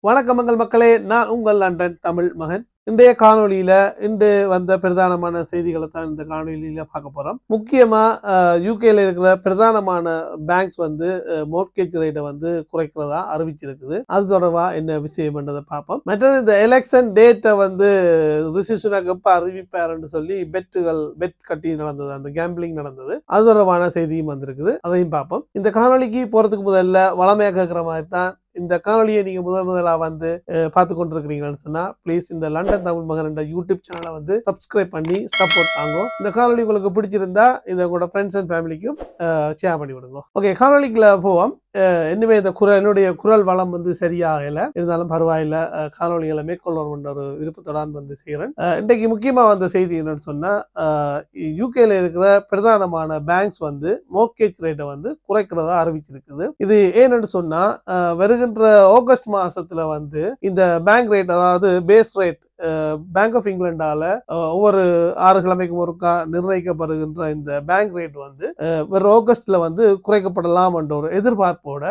வணக்கம் மங்கள் மக்களே. நான் உங்கள் அன்றன் தமிழ் மகன் இன்றைய காணொலியில இன்று வந்த பிரதானமான செய்திகளை தான் இந்த காணொலியில பார்க்க போறோம். முக்கியமா யூகேல இருக்கிற பிரதானமான பேங்க்ஸ் வந்து மோர்கேஜ் ரேட்டை வந்து குறைக்கிறதா அறிவிச்சிருக்குது. அது தொடர்பா என்ன விஷயம் என்றதை பார்ப்போம். மற்றது இந்த எலெக்ஷன் டேட்டை வந்து ரிசிஷனாக எப்ப அறிவிப்பாருன்னு சொல்லி பெட்டுகள் பெட் கட்டி நடந்தது அந்த கேம்பிளிங் நடந்தது. அது தொடர்பான செய்தியும் வந்திருக்குது. அதையும் பார்ப்போம். இந்த காணொலிக்கு போறதுக்கு முதல்ல வளமையாக இருக்கிற மாதிரி தான் இந்த காணொலியை நீங்கள் முதல் முதலா வந்து பார்த்து கொண்டிருக்கிறீங்கன்னு சொன்னால் ப்ளீஸ் இந்த லண்டன் தமிழ் மகன் என்ற யூடியூப் சேனலை வந்து சப்ஸ்கிரைப் பண்ணி சப்போர்ட் தாங்க. இந்த காணொலி உங்களுக்கு பிடிச்சிருந்தா இதை உங்களோட ஃப்ரெண்ட்ஸ் அண்ட் ஃபேமிலிக்கும் ஷேர் பண்ணி விடுங்க ஓகே காணொலிக்குள்ள போவோம். இன்னுமே இந்த குரல் என்னுடைய குரல் வளம் வந்து சரியாகல. இருந்தாலும் பரவாயில்ல. காணொலிகளை காணொளிகளை மேற்கொள்ளணும்ன்ற ஒரு விருப்பத்துடன் வந்து செய்கிறேன் இன்றைக்கு முக்கியமாக வந்த செய்தி என்னன்னு சொன்னால் யூகேல இருக்கிற பிரதானமான பேங்க்ஸ் வந்து மோர்கேஜ் ரேட்டை வந்து குறைக்கிறதா அறிவிச்சிருக்குது. இது ஏன்னு சொன்னால் வருகின்ற ஆகஸ்ட் மாதத்தில் வந்து இந்த பேங்க் ரேட் அதாவது பேஸ் ரேட் பேங்க் ஆஃப் இங்கிலாண்டால ஒவ்வொரு ஆறு கிழமைக்கும் ஒருக்கா நிர்ணயிக்கப்படுகின்ற இந்த பேங்க் ரேட் வந்து வெறும் ஆகஸ்ட்ல வந்து குறைக்கப்படலாம் என்ற ஒரு எதிர்பார்ப்போட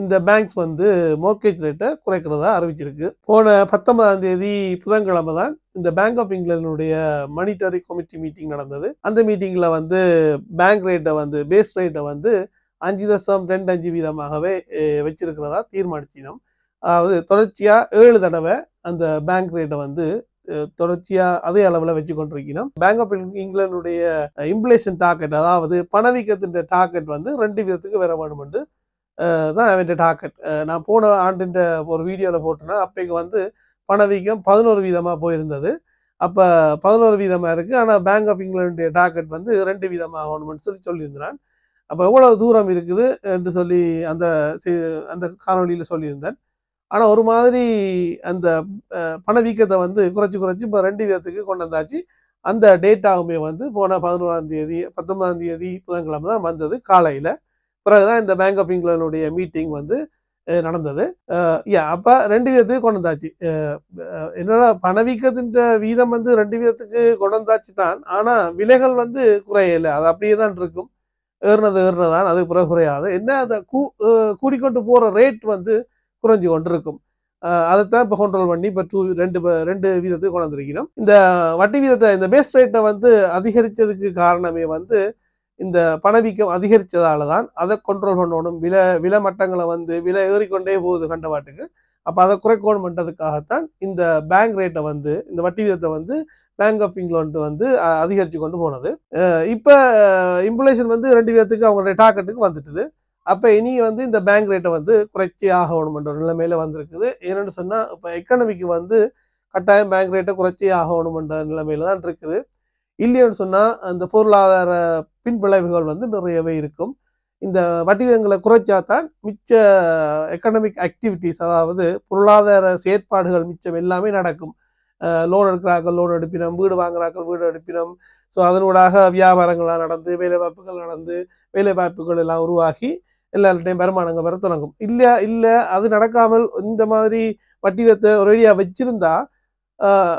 இந்த பேங்க்ஸ் வந்து மோர்கேஜ் ரேட்டை குறைக்கிறதா அறிவிச்சிருக்கு. போன பத்தொன்பதாம் தேதி புதன்கிழமை தான் இந்த பேங்க் ஆஃப் இங்கிலாந்துடைய மானிட்டரி கமிட்டி மீட்டிங் நடந்தது. அந்த மீட்டிங்ல வந்து பேங்க் ரேட்டை வந்து பேஸ் ரேட்டை வந்து அஞ்சு தசம் ரெண்டு அஞ்சு வீதமாகவே வச்சிருக்கிறதா தீர்மானிச்சினோம். அதாவது தொடர்ச்சியாக ஏழு தடவை அந்த பேங்க் ரேட்டை வந்து தொடர்ச்சியாக தொடர்ச்சியா அதே அளவுல வச்சு கொண்டிருக்கணும் பேங்க் ஆஃப் இங்கிலாந்துடைய இம்ப்ளேஷன் டார்கெட் அதாவது பணவீக்கத்தின் டார்கெட் வந்து ரெண்டு விதத்துக்கு வர வேணும் என்று தான் அவன் டார்கெட் நான் போன ஆண்டின் ஒரு வீடியோவில் போட்டேன்னா அப்பைக்கு வந்து பணவீக்கம் பதினோரு வீதமாக போயிருந்தது. அப்போ பதினோரு வீதமாக இருக்குது ஆனால் பேங்க் ஆஃப் இங்கிலாந்துடைய டார்கெட் வந்து ரெண்டு வீதமாக ஆகணும்னு சொல்லி சொல்லியிருந்தான். அப்போ எவ்வளோ தூரம் இருக்குது என்று சொல்லி அந்த அந்த காணொலியில் சொல்லியிருந்தேன். ஆனால் ஒரு மாதிரி அந்த பணவீக்கத்தை வந்து குறைச்சி குறைச்சி இப்போ ரெண்டு வீதத்துக்கு கொண்டு வந்தாச்சு. அந்த டேட்டாவுமே வந்து போன பதினோராம் தேதி பத்தொன்பதாம் தேதி புதன்கிழமை தான் வந்தது காலையில். பிறகுதான் இந்த பேங்க் ஆஃப் இங்கிலாந்துடைய மீட்டிங் வந்து நடந்தது. யா அப்போ ரெண்டு வீதத்துக்கு கொண்டு வந்தாச்சு. என்னடா பணவீக்கத்தின் வீதம் வந்து ரெண்டு வீதத்துக்கு கொண்டு வந்தாச்சு தான். ஆனால் விலைகள் வந்து குறையலை. அது அப்படியே தான் இருக்கும். ஏறினது ஏறினதான் அதுக்கு பிறகு குறையாது. என்ன அதை கூ கூடிக்கொண்டு போகிற ரேட் வந்து குறைஞ்சு கொண்டிருக்கும். அதைத்தான் இப்போ கண்ட்ரோல் பண்ணி இப்போ டூ ரெண்டு ரெண்டு வீதத்துக்கு கொண்டு வந்திருக்கிறோம். இந்த வட்டி வீதத்தை இந்த பேஸ் ரேட்டை வந்து அதிகரித்ததுக்கு காரணமே வந்து இந்த பணவீக்கம் அதிகரித்ததால தான் அதை கண்ட்ரோல் பண்ணணும். விலை விலை மட்டங்களை வந்து விலை ஏறிக்கொண்டே போகுது கண்டவாட்டுக்கு அப்போ அதை குறைக்கணும் பண்ணுறதுக்காகத்தான் இந்த பேங்க் ரேட்டை வந்து இந்த வட்டி வீதத்தை வந்து பேங்க் ஆஃப் இங்கிலாந்து வந்து அதிகரித்து கொண்டு போனது. இப்போ இம்புலேஷன் வந்து ரெண்டு விதத்துக்கு அவங்களுடைய டார்கெட்டுக்கு வந்துட்டுது. அப்போ இனி வந்து இந்த பேங்க் ரேட்டை வந்து குறைச்சி ஆகணுமென்ற ஒரு வந்திருக்குது. ஏன்னு சொன்னால் இப்போ எக்கனமிக்கு வந்து கட்டாயம் பேங்க் ரேட்டை குறைச்சி ஆகணுமென்ற நிலைமையில் தான் இருக்குது. இல்லைன்னு சொன்னால் அந்த பொருளாதார பின்விளைவுகள் வந்து நிறையவே இருக்கும். இந்த வட்டி விகிதங்களை குறைச்சா தான் மிச்ச எக்கனாமிக் ஆக்டிவிட்டீஸ் அதாவது பொருளாதார செயற்பாடுகள் மிச்சம் எல்லாமே நடக்கும். லோன் எடுக்கிறார்கள் லோன் எடுப்பினம் வீடு வாங்குறார்கள் வீடு எடுப்பினம். ஸோ அதனூடாக வியாபாரங்கள்லாம் நடந்து வேலைவாய்ப்புகள் நடந்து வேலைவாய்ப்புகள் எல்லாம் உருவாகி எல்லார்ட்டையும் வருமானங்க வர தொடங்கும். இல்லை இல்லை. அது நடக்காமல் இந்த மாதிரி வட்டி விகிதத்தை ஒரேடியாக வச்சிருந்தா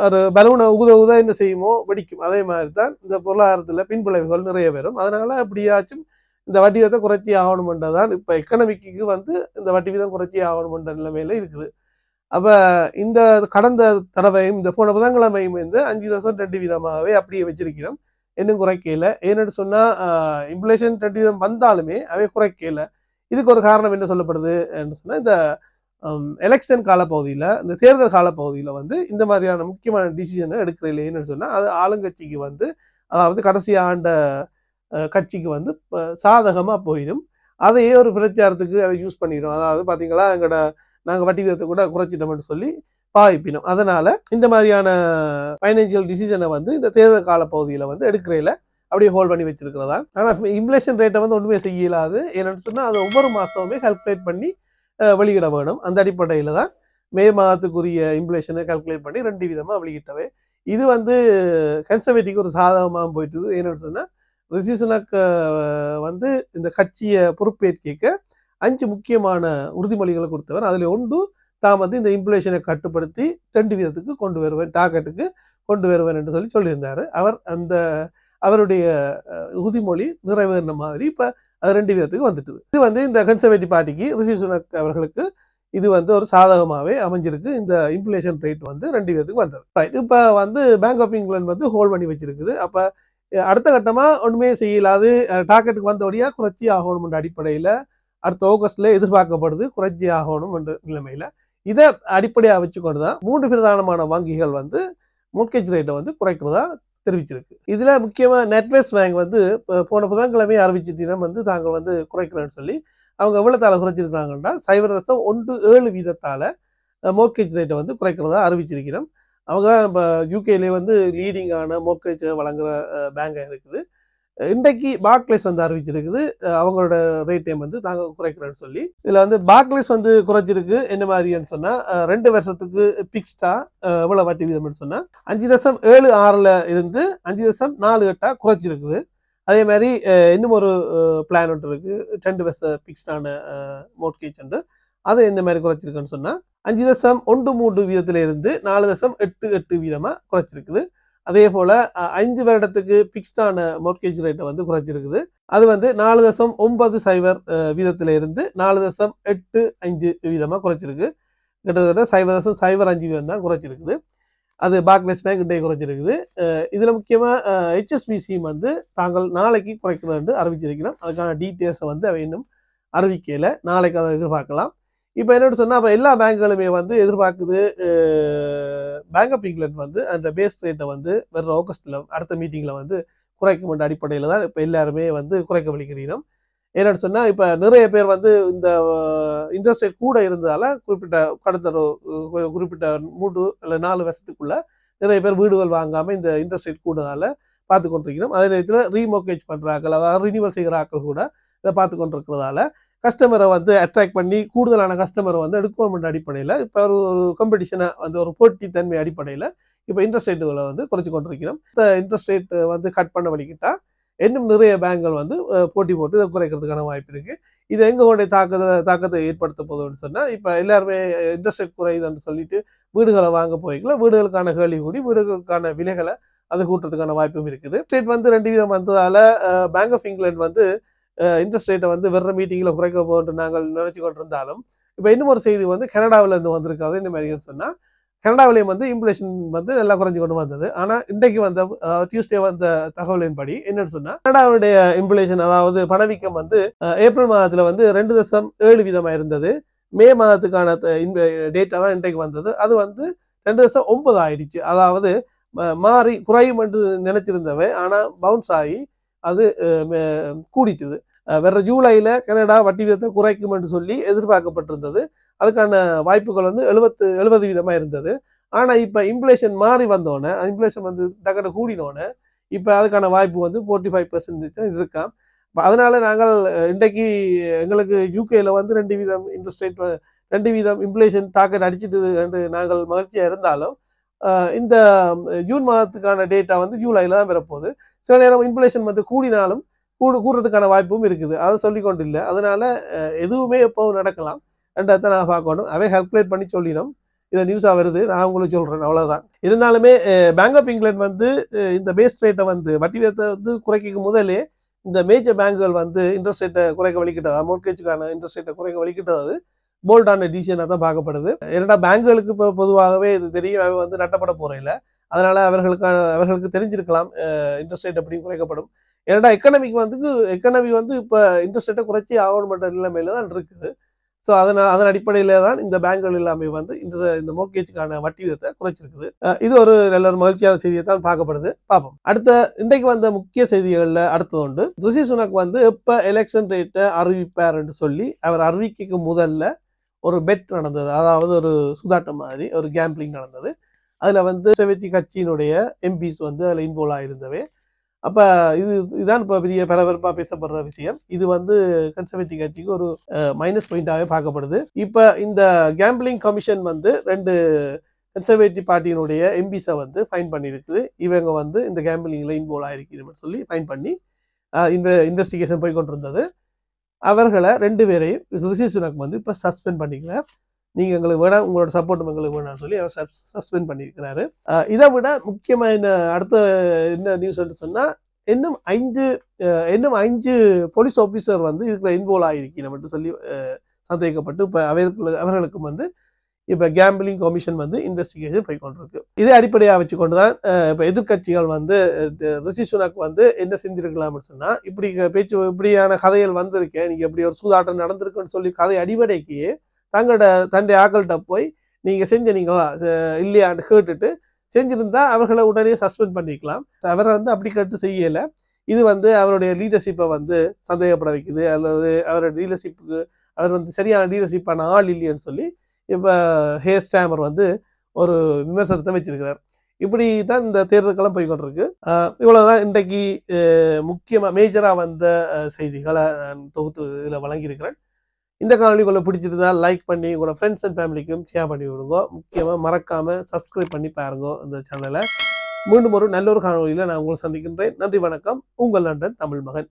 ஒரு பலூனை உகுத உகுத என்ன செய்யுமோ வெடிக்கும். அதே மாதிரி தான் இந்த பொருளாதாரத்தில் பின்விளைவுகள் நிறைய வரும் அதனால எப்படியாச்சும் இந்த வட்டி வீதத்தை குறைச்சி ஆகணுமென்றதான் இப்போ எக்கனமிக்கு வந்து இந்த வட்டி வீதம் குறைச்சி ஆகணுமென்ற நிலைமையில இருக்குது. அப்போ இந்த கடந்த தடவையும் இந்த போன புதன்கிழமையும் வந்து அஞ்சு தசம் ரெண்டு வீதமாகவே அப்படியே வச்சிருக்கிறோம். இன்னும் குறைக்கல ஏன்னு சொன்னால் இன்ஃப்ளேஷன் ரெண்டு வீதம் வந்தாலுமே அவை குறைக்கல இதுக்கு ஒரு காரணம் என்ன சொல்லப்படுது என்று சொன்னால் இந்த எலெக்ஷன் காலப்பகுதியில் இந்த தேர்தல் காலப்பகுதியில் வந்து இந்த மாதிரியான முக்கியமான டிசிஷனை எடுக்கிற இல்லைன்னு சொன்னால் அது ஆளுங்கட்சிக்கு வந்து அதாவது கடைசி ஆண்ட கட்சிக்கு வந்து சாதகமாக போயிடும். அதையே ஒரு பிரச்சாரத்துக்கு அதை யூஸ் பண்ணிடும். அதாவது பார்த்தீங்களா எங்களோட நாங்கள் வட்டி விதத்தை கூட குறைச்சிட்டோம்னு சொல்லி பாவிப்பினோம். அதனால் இந்த மாதிரியான ஃபைனான்சியல் டிசிஷனை வந்து இந்த தேர்தல் கால பகுதியில் வந்து எடுக்கிறையில் அப்படியே ஹோல்ட் பண்ணி வச்சிருக்கிறதா? ஆனால் இன்ஃப்ளேஷன் ரேட்டை வந்து ஒன்றுமே செய்யலாது. ஏன்னு சொன்னால் அதை ஒவ்வொரு மாதமுமே கால்குலேட் பண்ணி வெளியிட வேணும். அந்த அடிப்படையில் தான் மே மாதத்துக்குரிய இன்ஃப்ளேஷனை கால்குலேட் பண்ணி ரெண்டு விதமாக வெளியிட்டவை. இது வந்து கன்சர்வேட்டிவ்க்கு ஒரு சாதகமாக போயிட்டுது. ஏன்னு சொன்னால் ரிசிசனக்கு வந்து இந்த கட்சியை பொறுப்பேற்க அஞ்சு முக்கியமான உறுதிமொழிகளை கொடுத்தவர். அதில் ஒன்று தாம் வந்து இந்த இன்ஃப்ளேஷனை கட்டுப்படுத்தி ரெண்டு விதத்துக்கு கொண்டு வருவேன் டார்கெட்டுக்கு கொண்டு வருவேன் என்று சொல்லி சொல்லியிருந்தார். அவர் அந்த அவருடைய உறுதிமொழி நிறைவேறின மாதிரி இப்போ அது ரெண்டு விதத்துக்கு வந்துட்டுது. இது வந்து இந்த கன்சர்வேட்டிவ் பார்ட்டிக்கு ரிஷி சுனக் அவர்களுக்கு இது வந்து ஒரு சாதகமாகவே அமைஞ்சிருக்கு. இந்த இன்ஃப்ளேஷன் ரேட் வந்து ரெண்டு விதத்துக்கு வந்தது. ரைட் இப்போ வந்து பேங்க் ஆஃப் இங்கிலாந்து வந்து ஹோல்ட் பண்ணி வச்சிருக்குது. அப்போ அடுத்த கட்டமாக ஒன்றுமே செய்யலாது. டார்கெட்டுக்கு வந்தபடியாக குறைச்சி ஆகணும்ன்ற அடிப்படையில் அடுத்த ஆகஸ்டில் எதிர்பார்க்கப்படுது. குறைச்சி ஆகணும் என்ற நிலைமையில். இதை அடிப்படையாக வச்சுக்கொண்டு தான் மூன்று பிரதானமான வங்கிகள் வந்து மோர்கேஜ் ரேட்டை வந்து குறைக்கிறதா தெரிவிச்சிருக்கு. இதில் முக்கியமாக நெட்வெஸ்ட் பேங்க் வந்து இப்போ போன புதன்கிழமை அறிவிச்சிட்டினம் வந்து தாங்கள் வந்து குறைக்கிறேன்னு சொல்லி அவங்க எவ்வளோத்தால் குறைச்சிருக்கிறாங்கன்னா சைபர் தசம் ஒன்று ஏழு வீதத்தால் மோர்கேஜ் ரேட்டை வந்து குறைக்கிறதா அறிவிச்சிருக்கிறோம். அவங்க தான் நம்ம யூகேலே வந்து லீடிங்கான மோர்கேஜ் வழங்குற பேங்காக இருக்குது. இன்றைக்கு பாக்லெஸ் வந்து அறிவிச்சிருக்குது. அவங்களோட ரேட் டைம் வந்து தாங்க குறைக்கிறேன்னு சொல்லி. இதில் வந்து பாக்லெஸ் வந்து குறைச்சிருக்கு என்ன மாதிரின்னு சொன்னால் ரெண்டு வருஷத்துக்கு பிக்ஸ்டா எவ்வளோ வட்டி வீதம்னு சொன்னால் அஞ்சு தசம் ஏழு ஆறில் இருந்து அஞ்சு தசம் நாலு எட்டாக குறைச்சிருக்குது அதே மாதிரி இன்னும் ஒரு பிளான் ஒன்று இருக்குது ரெண்டு வருஷ பிக்ஸ்டான மோட்கேஜ் ஒன்று. அது எந்த மாதிரி குறைச்சிருக்குன்னு சொன்னால் அஞ்சு தசம் ஒன்று மூன்று வீதத்தில் இருந்து நாலு தசம் எட்டு எட்டு வீதமாக குறைச்சிருக்குது அதே போல் அஞ்சு வருடத்துக்கு பிக்ஸ்டான மோர்கேஜ் ரேட்டை வந்து குறைச்சிருக்குது அது வந்து நாலு தசம் ஒன்பது சைபர் வீதத்தில் இருந்து நாலு தசம் எட்டு அஞ்சு வீதமாக குறைச்சிருக்கு. கிட்டத்தட்ட சைபர் தசம் சைபர் அஞ்சு வீதம் தான் குறைச்சிருக்குது. அது பாக்லெஸ் பேங்க் இன்றைய குறைச்சிருக்குது இதில் முக்கியமாக ஹெச்எஸ்பிசியும் வந்து தாங்கள் நாளைக்கு குறைக்கிறேன் அறிவிச்சிருக்கிறோம். அதுக்கான டீட்டெயில்ஸை வந்து அவை இன்னும் அறிவிக்கையில் நாளைக்கு அதை எதிர்பார்க்கலாம். இப்போ என்னென்னு சொன்னால் அப்போ எல்லா பேங்குகளுமே வந்து எதிர்பார்க்குது பேங்க் ஆஃப் இங்கிலாந்து வந்து அந்த பேஸ் ரேட்டை வந்து வர்ற ஆகஸ்ட்டில் அடுத்த மீட்டிங்கில் வந்து குறைக்கும் என்ற அடிப்படையில் தான் இப்போ எல்லாருமே வந்து குறைக்க வலிக்கிறோம் என்னென்னு சொன்னால் இப்போ நிறைய பேர் வந்து இந்த இன்ட்ரெஸ்ட் ரேட் கூட இருந்ததால் குறிப்பிட்ட கடந்த குறிப்பிட்ட மூன்று இல்லை நாலு வருஷத்துக்குள்ளே நிறைய பேர் வீடுகள் வாங்காமல் இந்த இன்ட்ரெஸ்ட் ரேட் கூடதால் பார்த்து கொண்டிருக்கிறோம். அதே நேரத்தில் ரீமோக்கேஜ் பண்ணுறாக்கள் அதாவது ரினியூவல் செய்கிற ஆக்கள் கூட இதை பார்த்து கொண்டிருக்கிறதால கஸ்டமரை வந்து அட்ராக்ட் பண்ணி கூடுதலான கஸ்டமரை வந்து எடுக்கணும் அடிப்படையில் இப்போ ஒரு ஒரு காம்படிஷனை வந்து ஒரு போட்டி தன்மை அடிப்படையில் இப்போ இன்ட்ரெஸ்ட் ரேட்டுகளை வந்து குறைச்சி கொண்டிருக்கிறோம். இந்த இன்ட்ரெஸ்ட் ரேட் வந்து கட் பண்ண வழிக்கிட்டால் இன்னும் நிறைய பேங்குகள் வந்து போட்டி போட்டு இதை குறைக்கிறதுக்கான வாய்ப்பு இருக்குது இது எங்களுடைய தாக்கத்தை தாக்கத்தை ஏற்படுத்த போதும்னு சொன்னால் இப்போ எல்லாருமே இன்ட்ரெஸ்ட் ரேட் குறையுதுன்னு சொல்லிட்டு வீடுகளை வாங்க போய்க்கல வீடுகளுக்கான கேள்வி கூடி வீடுகளுக்கான விலைகளை அது கூட்டுறதுக்கான வாய்ப்பும் இருக்குது. ஸ்டேட் வந்து ரெண்டு விதம் வந்ததால் பேங்க் ஆஃப் இங்கிலாந்து வந்து இன்ட்ரெஸ்ட் ரேட்டை வந்து வெற மீட்டிங்கில் குறைக்க போன்று நாங்கள் நினைச்சு கொண்டிருந்தாலும் இப்போ இன்னும் ஒரு செய்தி வந்து கனடாவில் இருந்து வந்திருக்காது இந்த மாதிரி சொன்னால் கனடாவிலையும் வந்து இன்ஃப்ளேஷன் வந்து நல்லா குறைஞ்சு கொண்டு வந்தது. ஆனால் இன்றைக்கு வந்த டியூஸ்டே வந்த தகவலின்படி என்னன்னு சொன்னால் கனடாவுடைய இன்ஃப்ளேஷன் அதாவது பணவீக்கம் வந்து ஏப்ரல் மாதத்தில் வந்து ரெண்டு தசம் ஏழு வீதமாக இருந்தது. மே மாதத்துக்கான டேட்டா தான் இன்றைக்கு வந்தது. அது வந்து ரெண்டு தசம் ஒன்பது ஆயிடுச்சு. அதாவது மாறி குறையும் என்று நினைச்சிருந்தவை ஆனால் பவுன்ஸ் ஆகி அது கூடிட்டுது. வர்ற ஜூலையில் கனடா வட்டி வீதத்தை குறைக்கும் என்று சொல்லி எதிர்பார்க்கப்பட்டிருந்தது. அதுக்கான வாய்ப்புகள் வந்து எழுபத்து எழுபது வீதமாக இருந்தது. ஆனால் இப்போ இன்ஃப்ளேஷன் மாறி வந்தோடனே இன்ஃப்ளேஷன் வந்து டக்குனு கூடினோடனே இப்போ அதுக்கான வாய்ப்பு வந்து ஃபோர்ட்டி ஃபைவ் பர்சன்டேஜ் இருக்காம் அதனால நாங்கள் இன்றைக்கு எங்களுக்கு யூகேல வந்து ரெண்டு வீதம் இன்ட்ரெஸ்ட் ரேட் ரெண்டு வீதம் இன்ஃப்ளேஷன் டாக்கெட் அடிச்சிட்டு என்று நாங்கள் மகிழ்ச்சியாக இருந்தாலும் இந்த ஜூன் மாதத்துக்கான டேட்டா வந்து ஜூலையில் தான் பெறப்போகுது சில நேரம் இன்ஃப்ளேஷன் வந்து கூடினாலும் கூடு கூடுறதுக்கான வாய்ப்பும் இருக்குது. அதை சொல்லி கொண்டு இல்லை அதனால் எதுவுமே எப்போவும் நடக்கலாம் ரெண்டாவது நான் பார்க்கணும். அவை கால்குலேட் பண்ணி சொல்லிடும். இதை நியூஸாக வருது. நான் உங்களுக்கு சொல்கிறேன் அவ்வளோதான் இருந்தாலுமே பேங்க் ஆஃப் இங்கிலாந்து வந்து இந்த பேஸ் ரேட்டை வந்து வட்டி வீதத்தை வந்து குறைக்கும் முதலே இந்த மேஜர் பேங்குகள் வந்து இன்ட்ரெஸ்ட் ரேட்டை குறைக்க வலிக்கிட்டது மோர்கேஜுக்கான இன்ட்ரெஸ்ட் ரேட்டை குறைக்க வலிக்கிட்டது போல்டான டிசிஷனாக தான் பார்க்கப்படுது. ஏன்னா பேங்குகளுக்கு இப்போ பொதுவாகவே இது தெரியும். அவை வந்து நட்டப்பட போகிறதில்ல அதனால் அவர்களுக்கான அவர்களுக்கு தெரிஞ்சிருக்கலாம் இன்ட்ரெஸ்ட் ரேட் எப்படி குறைக்கப்படும். ஏன்னா எக்கனமிக் வந்து எக்கனமி வந்து இப்போ இன்ட்ரெஸ்ட் ரேட்டை குறைச்சி ஆகணுமன்ற நிலைமையில தான் இருக்குது. ஸோ அதனால் அதன் அடிப்படையில் தான் இந்த பேங்குகள் எல்லாமே வந்து இந்த இந்த மோர்கேஜுக்கான வட்டி விதத்தை குறைச்சிருக்குது. இது ஒரு நல்ல ஒரு மகிழ்ச்சியான செய்தியை தான் பார்க்கப்படுது. பார்ப்போம். அடுத்த இன்றைக்கு வந்த முக்கிய செய்திகளில் அடுத்தது உண்டு. ரிஷி சுனக் வந்து எப்போ எலெக்ஷன் ரேட்டை அறிவிப்பார் என்று சொல்லி அவர் அறிவிக்கைக்கு முதல்ல ஒரு பெட் நடந்தது. அதாவது ஒரு சுதாட்டம் மாதிரி ஒரு கேம்பிளிங் நடந்தது. அதில் வந்து செவச்சி கட்சியினுடைய எம்பிஸ் வந்து அதில் இன்வால்வ் ஆகிருந்தவை அப்போ இது இதுதான் இப்போ பெரிய பரபரப்பாக பேசப்படுற விஷயம். இது வந்து கன்சர்வேட்டிவ் கட்சிக்கு ஒரு மைனஸ் பாயிண்டாகவே பார்க்கப்படுது. இப்போ இந்த கேம்பிளிங் கமிஷன் வந்து ரெண்டு கன்சர்வேட்டிவ் பார்ட்டியினுடைய எம்பிஸை வந்து ஃபைன் பண்ணியிருக்குது இவங்க வந்து இந்த கேம்பிளிங்கில் இன்வால்வ் ஆகிருக்குதுன்னு சொல்லி ஃபைன் பண்ணி இன்வெ இன்வெஸ்டிகேஷன் போய் கொண்டிருந்தது. அவர்களை ரெண்டு பேரையும் ரிஷி சுனக் வந்து இப்போ சஸ்பெண்ட் பண்ணிக்கிறார். நீங்கள் எங்களுக்கு வேணாம் உங்களோட சப்போர்ட் எங்களுக்கு வேணாம்னு சொல்லி அவர் சஸ்பெண்ட் பண்ணியிருக்கிறாரு. இதை விட முக்கியமாக என்ன அடுத்த என்ன நியூஸ் சொன்னால் இன்னும் ஐந்து இன்னும் ஐந்து போலீஸ் ஆஃபீஸர் வந்து இதுக்குள்ள இன்வால்வ் ஆகிருக்கணும் என்று சொல்லி சந்தேகப்பட்டு இப்போ அவர்களுக்கு அவர்களுக்கும் வந்து இப்போ கேம்பிளிங் கமிஷன் வந்து இன்வெஸ்டிகேஷன் போய் கொண்டிருக்கு. இதை அடிப்படையாக வச்சு கொண்டு தான் இப்போ எதிர்க்கட்சிகள் வந்து ரிஷி சுனாக் வந்து என்ன செஞ்சிருக்கலாம்னு சொன்னால் இப்படி பேச்சு இப்படியான கதைகள் வந்திருக்கேன் நீங்கள் இப்படி ஒரு சூதாட்டம் நடந்திருக்குன்னு சொல்லி கதை அடிப்படைக்கு தங்களோட தந்தை ஆக்கள்கிட்ட போய் நீங்கள் செஞ்சீங்களா இல்லையான்னு கேட்டுட்டு செஞ்சுருந்தா அவர்களை உடனே சஸ்பெண்ட் பண்ணிக்கலாம். அவரை வந்து அப்படி கேட்டு செய்யலை. இது வந்து அவருடைய லீடர்ஷிப்பை வந்து சந்தேகப்பட வைக்குது. அல்லது அவரோட லீடர்ஷிப்புக்கு அவர் வந்து சரியான லீடர்ஷிப்பான ஆள் இல்லைன்னு சொல்லி இப்போ ஹேர் ஸ்டாமர் வந்து ஒரு விமர்சனத்தை வச்சிருக்கிறார். இப்படி தான் இந்த தேர்தலுக்கெல்லாம் போய் கொண்டிருக்கு ஆஹ் இன்றைக்கு முக்கியமாக மேஜராக வந்த செய்திகளை நான் தொகுத்து இதில் வழங்கியிருக்கிறேன். இந்த காணொலி உங்களை பிடிச்சிருந்தா லைக் பண்ணி உங்களோட ஃப்ரெண்ட்ஸ் அண்ட் ஃபேமிலிக்கும் ஷேர் பண்ணி விடுங்க. முக்கியமாக மறக்காமல் சப்ஸ்கிரைப் பண்ணி பாருங்க இந்த சேனலை மீண்டும் ஒரு நல்ல ஒரு காணொலியில் நான் உங்களை சந்திக்கின்றேன். நன்றி வணக்கம். உங்கள் லண்டன் தமிழ் மகன்.